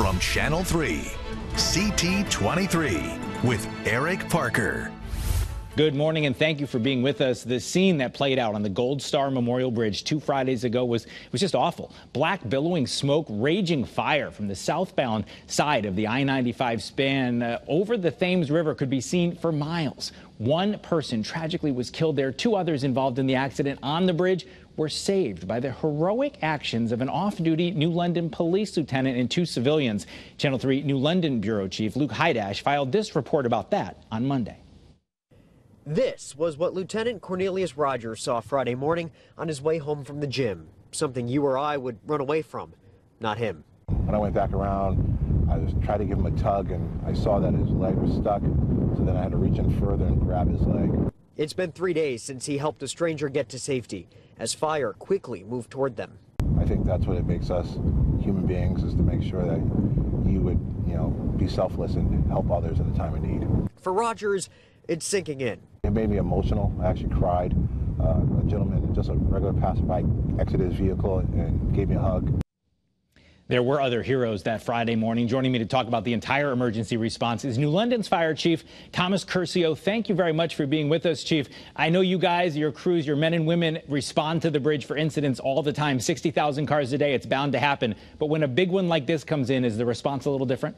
From Channel 3, CT23 with Eric Parker. Good morning and thank you for being with us. The scene that played out on the Gold Star Memorial Bridge two Fridays ago was was just awful. Black billowing smoke, raging fire from the southbound side of the I-95 span uh, over the Thames River could be seen for miles. One person tragically was killed there. Two others involved in the accident on the bridge were saved by the heroic actions of an off-duty New London police lieutenant and two civilians. Channel 3 New London Bureau Chief Luke Hydash filed this report about that on Monday. This was what Lieutenant Cornelius Rogers saw Friday morning on his way home from the gym. Something you or I would run away from. Not him. When I went back around, I was trying to give him a tug, and I saw that his leg was stuck. So then I had to reach in further and grab his leg. It's been three days since he helped a stranger get to safety, as fire quickly moved toward them. I think that's what it makes us human beings, is to make sure that you would, you know, be selfless and help others in a time of need. For Rogers, it's sinking in. It made me emotional. I actually cried. Uh, a gentleman, just a regular passerby, exited his vehicle and gave me a hug. There were other heroes that Friday morning. Joining me to talk about the entire emergency response is New London's Fire Chief Thomas Curcio. Thank you very much for being with us, Chief. I know you guys, your crews, your men and women respond to the bridge for incidents all the time 60,000 cars a day. It's bound to happen. But when a big one like this comes in, is the response a little different?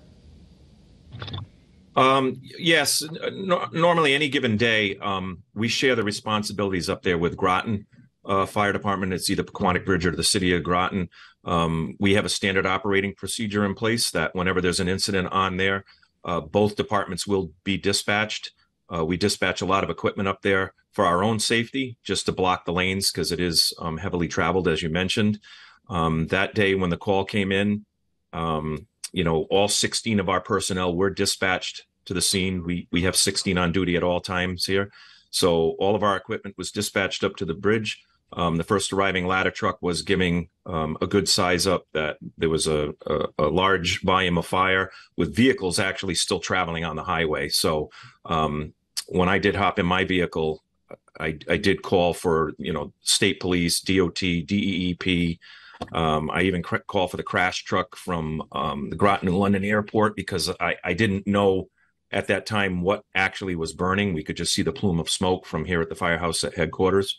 Um, yes, no, normally any given day, um, we share the responsibilities up there with Groton uh, Fire Department. It's either Poquonnock Bridge or the city of Groton. Um, we have a standard operating procedure in place that whenever there's an incident on there, uh, both departments will be dispatched. Uh, we dispatch a lot of equipment up there for our own safety, just to block the lanes because it is um, heavily traveled, as you mentioned. Um, that day when the call came in, um, you know, all 16 of our personnel were dispatched to the scene. We we have 16 on duty at all times here, so all of our equipment was dispatched up to the bridge. Um, the first arriving ladder truck was giving um, a good size up that there was a, a, a, large volume of fire with vehicles actually still traveling on the highway. So um, when I did hop in my vehicle, I, I, did call for you know state police, DOT, DEEP. Um, I even cr- call for the crash truck from um, the Groton-New London Airport because I, I didn't know at that time what actually was burning. We could just see the plume of smoke from here at the firehouse at headquarters.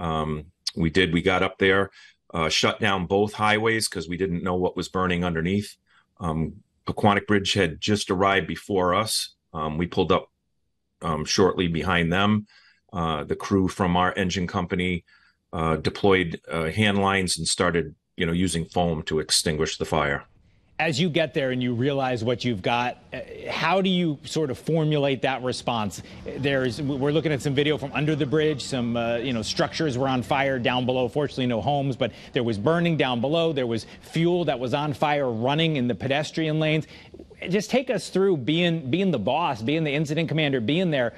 Um, we did. We got up there, uh, shut down both highways because we didn't know what was burning underneath. Um, Poquonnock Bridge had just arrived before us. Um, we pulled up um, shortly behind them. Uh, the crew from our engine company uh, deployed uh, hand lines and started, you know, using foam to extinguish the fire as you get there and you realize what you've got, uh, how do you sort of formulate that response? There's we're looking at some video from under the bridge. Some uh, you know structures were on fire down below. Fortunately, no homes, but there was burning down below. There was fuel that was on fire running in the pedestrian lanes. Just take us through being being the boss, being the incident commander, being there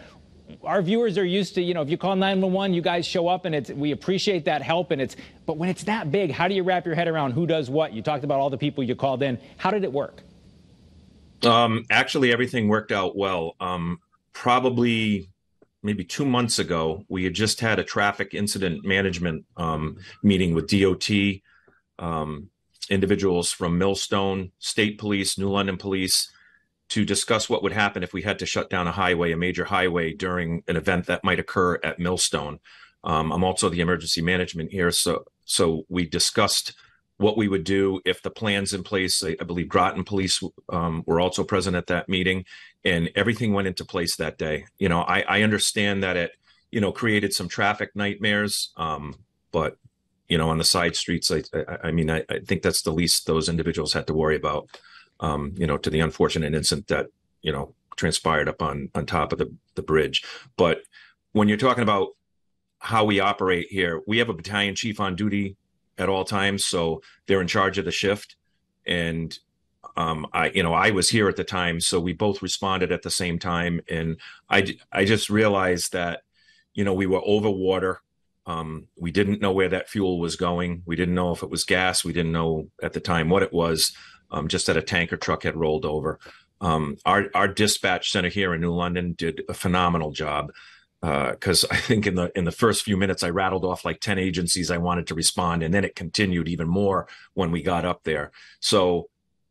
our viewers are used to, you know, if you call 911, you guys show up and it's, we appreciate that help. And it's, but when it's that big, how do you wrap your head around who does what? You talked about all the people you called in. How did it work? Um, actually, everything worked out well. Um, probably maybe two months ago, we had just had a traffic incident management um, meeting with DOT, um, individuals from Millstone, State Police, New London Police, to discuss what would happen if we had to shut down a highway, a major highway, during an event that might occur at Millstone. Um, I'm also the emergency management here, so so we discussed what we would do if the plans in place. I, I believe Groton Police um, were also present at that meeting, and everything went into place that day. You know, I, I understand that it you know created some traffic nightmares, um, but you know, on the side streets, I I, I mean, I, I think that's the least those individuals had to worry about um, you know, to the unfortunate incident that you know transpired up on on top of the the bridge. But when you're talking about how we operate here, we have a battalion chief on duty at all times, so they're in charge of the shift. And um, I, you know, I was here at the time, so we both responded at the same time. And I, I just realized that, you know, we were over water. Um, we didn't know where that fuel was going. We didn't know if it was gas. We didn't know at the time what it was um, just that a tanker truck had rolled over. Um, our our dispatch center here in New London did a phenomenal job because uh, I think in the in the first few minutes I rattled off like ten agencies I wanted to respond, and then it continued even more when we got up there. So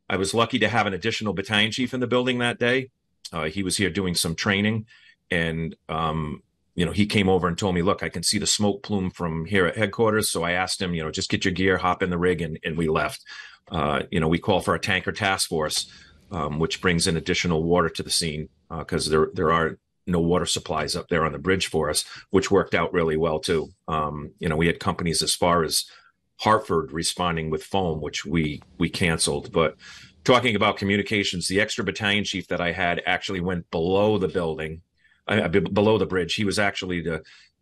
I was lucky to have an additional battalion chief in the building that day. Uh, he was here doing some training, and um, you know, he came over and told me, "Look, I can see the smoke plume from here at headquarters." So I asked him, you know, just get your gear, hop in the rig, and, and we left. Uh, you know, we call for a tanker task force, um, which brings in additional water to the scene because uh, there there are no water supplies up there on the bridge for us, which worked out really well too. Um, you know, we had companies as far as Hartford responding with foam, which we we canceled. But talking about communications, the extra battalion chief that I had actually went below the building, uh, below the bridge. He was actually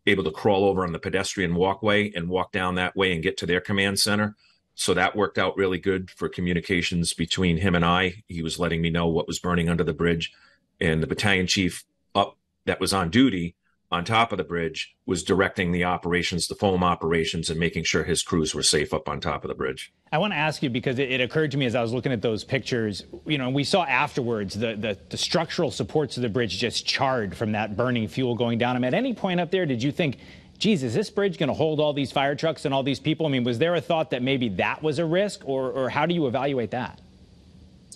able to crawl over on the pedestrian walkway and walk down that way and get to their command center. So that worked out really good for communications between him and I. He was letting me know what was burning under the bridge, and the battalion chief up that was on duty on top of the bridge was directing the operations, the foam operations, and making sure his crews were safe up on top of the bridge. I want to ask you because it, it occurred to me as I was looking at those pictures, you know, and we saw afterwards the, the, the structural supports of the bridge just charred from that burning fuel going down. I mean, at any point up there, did you think, geez, is this bridge going to hold all these fire trucks and all these people? I mean, was there a thought that maybe that was a risk, or, or how do you evaluate that?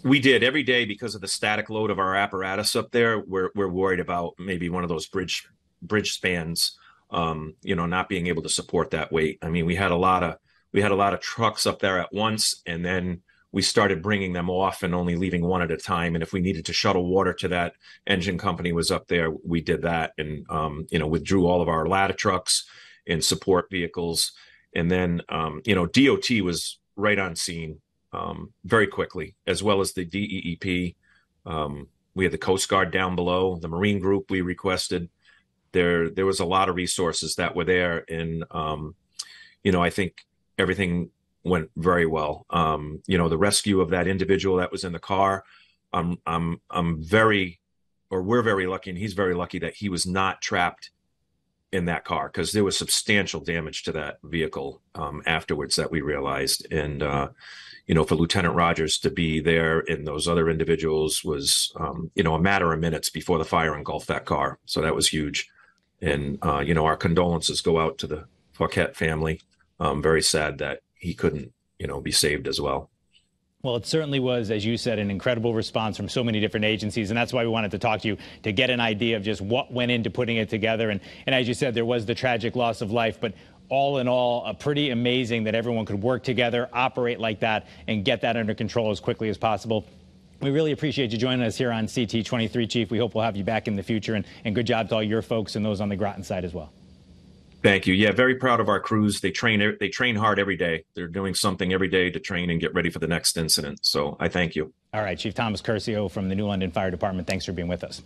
we did every day because of the static load of our apparatus up there. We're we're worried about maybe one of those bridge bridge spans, um, you know, not being able to support that weight. I mean, we had a lot of we had a lot of trucks up there at once, and then we started bringing them off and only leaving one at a time. And if we needed to shuttle water to that engine company was up there, we did that, and um, you know, withdrew all of our ladder trucks and support vehicles. And then, um, you know, DOT was right on scene um, very quickly, as well as the DEEP. Um, we had the Coast Guard down below, the Marine Group we requested there there was a lot of resources that were there and um, you know i think everything went very well. Um, you know the rescue of that individual that was in the car i'm i'm i'm very or we're very lucky and he's very lucky that he was not trapped in that car because there was substantial damage to that vehicle um, afterwards that we realized. And uh, you know for lieutenant rogers to be there and those other individuals was um, you know a matter of minutes before the fire engulfed that car. So that was huge. And uh, you know our condolences go out to the Paquette family. Um, very sad that he couldn't you know be saved as well. Well, it certainly was, as you said, an incredible response from so many different agencies, and that's why we wanted to talk to you to get an idea of just what went into putting it together. And, and as you said, there was the tragic loss of life, but all in all, a pretty amazing that everyone could work together, operate like that, and get that under control as quickly as possible. We really appreciate you joining us here on CT23, Chief. We hope we'll have you back in the future, and, and good job to all your folks and those on the Groton side as well. Thank you. Yeah, very proud of our crews. They train they train hard every day. They're doing something every day to train and get ready for the next incident. So I thank you. All right, Chief Thomas Curcio from the New London Fire Department. Thanks for being with us.